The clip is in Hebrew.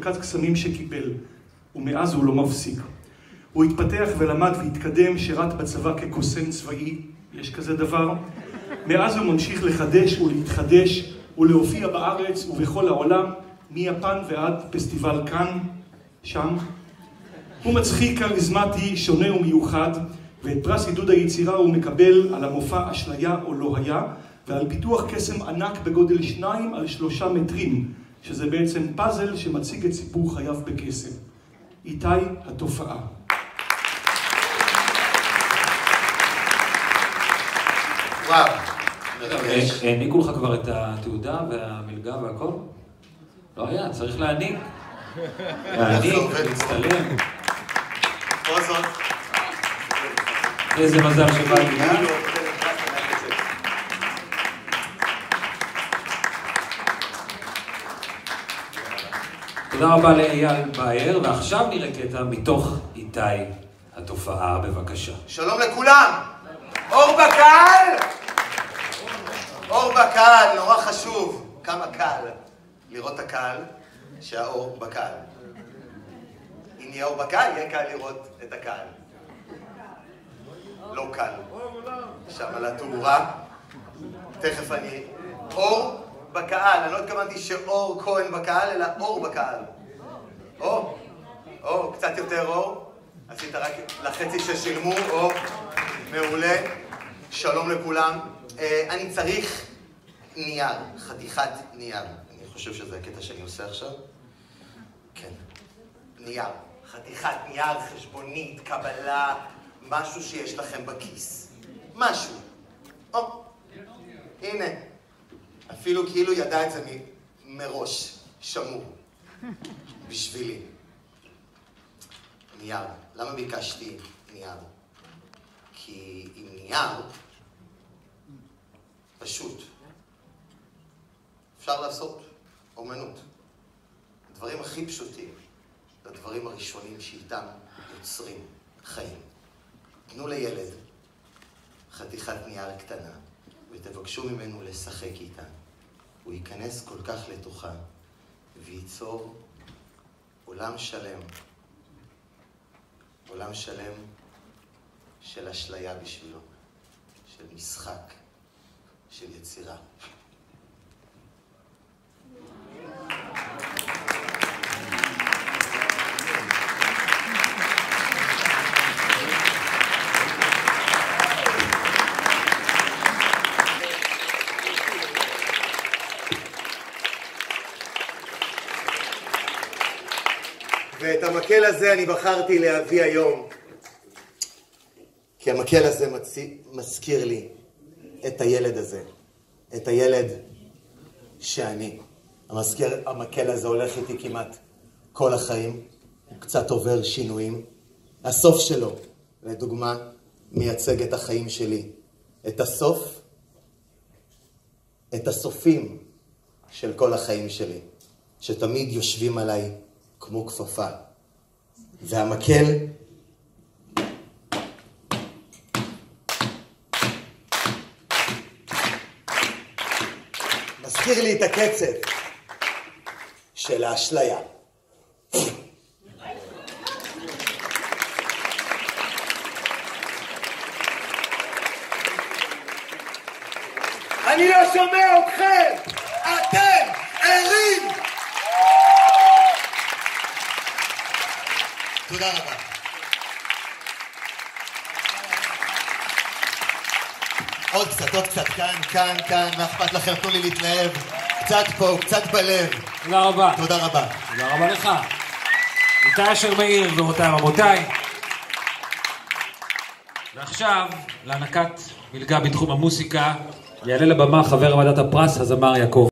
מרכז קסמים שקיבל, ומאז הוא לא מפסיק. הוא התפתח ולמד והתקדם, שירת בצבא כקוסם צבאי, יש כזה דבר. מאז הוא ממשיך לחדש ולהתחדש ולהופיע בארץ ובכל העולם, מיפן ועד פסטיבל כאן, שם. הוא מצחיק, כריזמטי, שונה ומיוחד, ואת פרס עידוד היצירה הוא מקבל על המופע אשליה או לא היה, ועל פיתוח קסם ענק בגודל שניים על שלושה מטרים, שזה בעצם פאזל שמציג את סיפור חייו בקסם. איתי התופעה. וואו, מרגש. העניקו לך כבר את התעודה והמלגה והכל? לא היה, צריך להעניק. להעניק, להצטלם. פוזות. איזה מזל שבאתי. תודה רבה לאייל באייר, ועכשיו נראה קטע מתוך איתי התופעה, בבקשה. שלום לכולם! אור בקהל! אור בקהל, נורא חשוב. כמה קל לראות את הקהל שהאור בקהל. אם יהיה אור בקהל, יהיה קל לראות את הקהל. לא קל. שם על התאורה. תכף אני... אור בקהל, אני לא התכוונתי שאור כהן בקהל, אלא אור בקהל. אור, אור, קצת יותר אור. עשית רק לחצי ששילמו, אור, מעולה. שלום לכולם. אה, אני צריך נייר, חתיכת נייר. אני חושב שזה הקטע שאני עושה עכשיו. כן. נייר. חתיכת נייר, חשבונית, קבלה, משהו שיש לכם בכיס. משהו. או, הנה. אפילו כאילו ידע את זה מראש, שמור. בשבילי. נייר. למה ביקשתי נייר? כי עם נייר, פשוט, אפשר לעשות אומנות. הדברים הכי פשוטים, זה הדברים הראשונים שאיתם יוצרים חיים. תנו לילד חתיכת נייר קטנה ותבקשו ממנו לשחק איתה. הוא ייכנס כל כך לתוכה וייצור עולם שלם, עולם שלם של אשליה בשבילו, של משחק, של יצירה. ואת המקל הזה אני בחרתי להביא היום, כי המקל הזה מצי... מזכיר לי את הילד הזה, את הילד שאני. המזכיר, המקל הזה הולך איתי כמעט כל החיים, הוא קצת עובר שינויים. הסוף שלו, לדוגמה, מייצג את החיים שלי. את הסוף, את הסופים של כל החיים שלי, שתמיד יושבים עליי כמו כפפה. והמקל מזכיר לי את הקצב של האשליה. אני לא שומע אתכם! תודה רבה. עוד קצת, עוד קצת, כאן, כאן, כאן, מה אכפת לכם? תנו לי להתלהב. קצת פה, קצת בלב. תודה רבה. תודה רבה. תודה רבה לך. איתי אשר מאיר, גבירותיי ורבותיי. ועכשיו, להענקת מלגה בתחום המוסיקה, יעלה לבמה חבר ועדת הפרס, הזמר יעקב